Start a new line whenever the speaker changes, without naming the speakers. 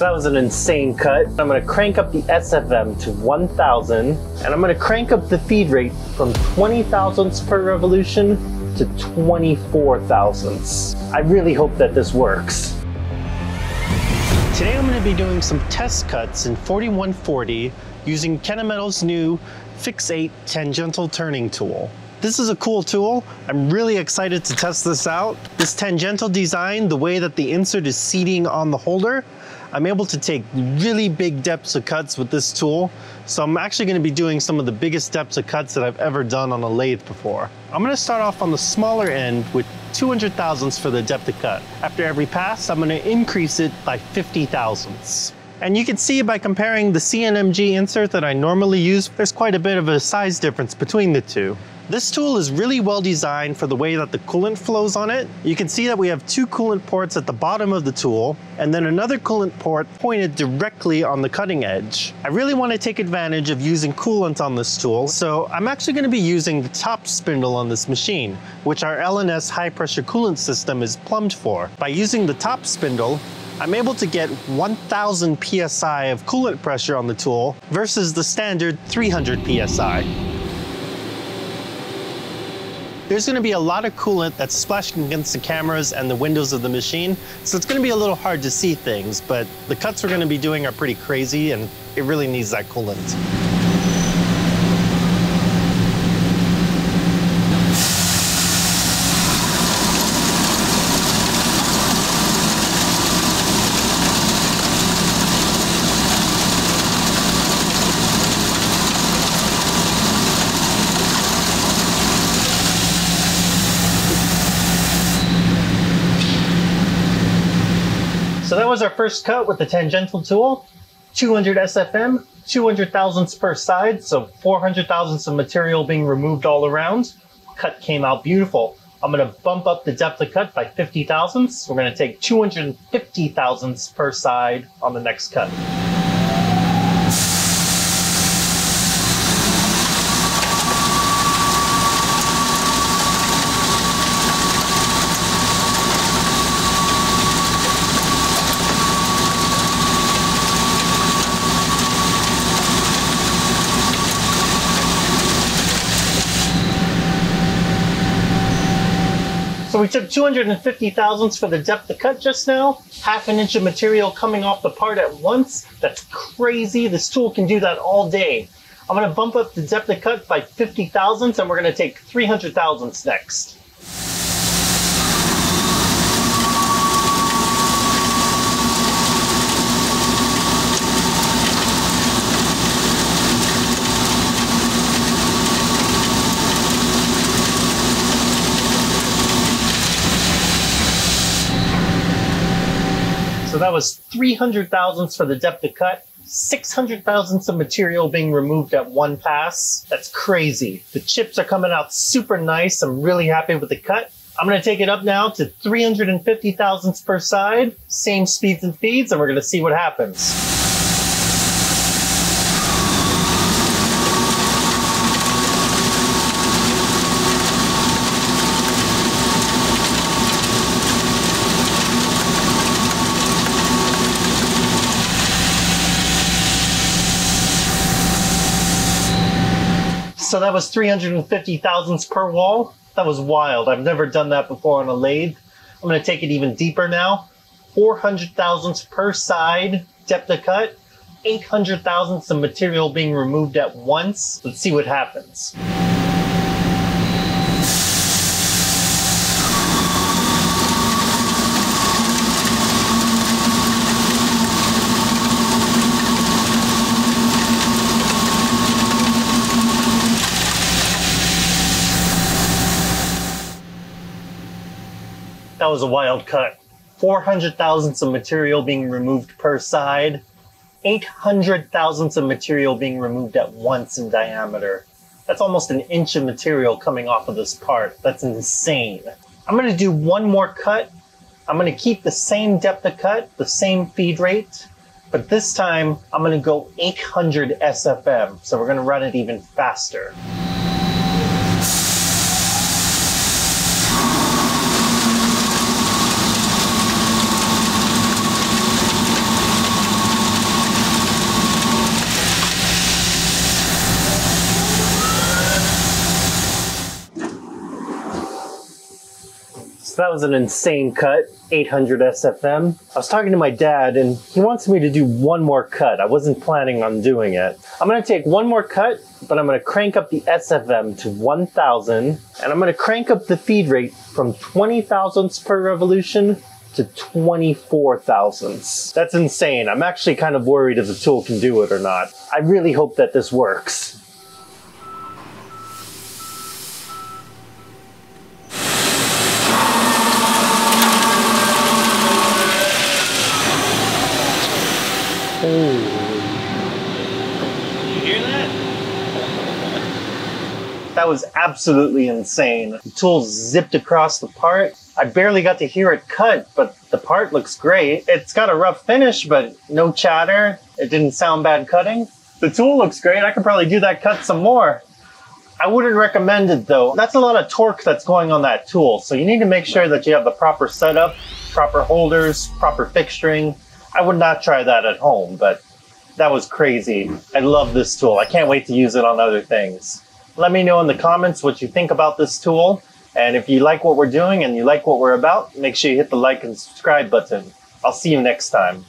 that was an insane cut. I'm gonna crank up the SFM to 1000 and I'm gonna crank up the feed rate from 20 thousandths per revolution to 24 thousandths. I really hope that this works. Today I'm gonna be doing some test cuts in 4140 using Kennametal's new Fix 8 tangential turning tool. This is a cool tool. I'm really excited to test this out. This tangential design, the way that the insert is seating on the holder, I'm able to take really big depths of cuts with this tool. So I'm actually gonna be doing some of the biggest depths of cuts that I've ever done on a lathe before. I'm gonna start off on the smaller end with 200 thousandths for the depth of cut. After every pass, I'm gonna increase it by 50 thousandths. And you can see by comparing the CNMG insert that I normally use, there's quite a bit of a size difference between the two. This tool is really well designed for the way that the coolant flows on it. You can see that we have two coolant ports at the bottom of the tool, and then another coolant port pointed directly on the cutting edge. I really want to take advantage of using coolant on this tool, so I'm actually going to be using the top spindle on this machine, which our LNS high pressure coolant system is plumbed for. By using the top spindle, I'm able to get 1000 PSI of coolant pressure on the tool versus the standard 300 PSI. There's gonna be a lot of coolant that's splashing against the cameras and the windows of the machine, so it's gonna be a little hard to see things, but the cuts we're gonna be doing are pretty crazy and it really needs that coolant. Was our first cut with the tangential tool. 200 SFM, 200 thousandths per side, so 400 thousandths of material being removed all around. Cut came out beautiful. I'm gonna bump up the depth of cut by 50 thousandths. We're gonna take 250 thousandths per side on the next cut. So we took 250 thousandths for the depth of cut just now. Half an inch of material coming off the part at once. That's crazy. This tool can do that all day. I'm gonna bump up the depth of cut by 50 thousandths and we're gonna take 300 thousandths next. So that was 300 thousandths for the depth of cut, 600 thousandths of material being removed at one pass. That's crazy. The chips are coming out super nice. I'm really happy with the cut. I'm going to take it up now to 350 thousandths per side, same speeds and feeds, and we're going to see what happens. So that was 350 thousandths per wall. That was wild. I've never done that before on a lathe. I'm going to take it even deeper now. 400 thousandths per side depth of cut. 800 thousandths of material being removed at once. Let's see what happens. Was a wild cut. 400 thousandths of material being removed per side. 800 thousandths of material being removed at once in diameter. That's almost an inch of material coming off of this part. That's insane. I'm gonna do one more cut. I'm gonna keep the same depth of cut, the same feed rate, but this time I'm gonna go 800 SFM. So we're gonna run it even faster. That was an insane cut, 800 SFM. I was talking to my dad and he wants me to do one more cut. I wasn't planning on doing it. I'm gonna take one more cut, but I'm gonna crank up the SFM to 1000 and I'm gonna crank up the feed rate from 20 thousandths per revolution to 24 thousandths. That's insane. I'm actually kind of worried if the tool can do it or not. I really hope that this works. That was absolutely insane. The tool zipped across the part. I barely got to hear it cut, but the part looks great. It's got a rough finish, but no chatter. It didn't sound bad cutting. The tool looks great. I could probably do that cut some more. I wouldn't recommend it though. That's a lot of torque that's going on that tool. So you need to make sure that you have the proper setup, proper holders, proper fixturing. I would not try that at home, but that was crazy. I love this tool. I can't wait to use it on other things. Let me know in the comments what you think about this tool. And if you like what we're doing and you like what we're about, make sure you hit the like and subscribe button. I'll see you next time.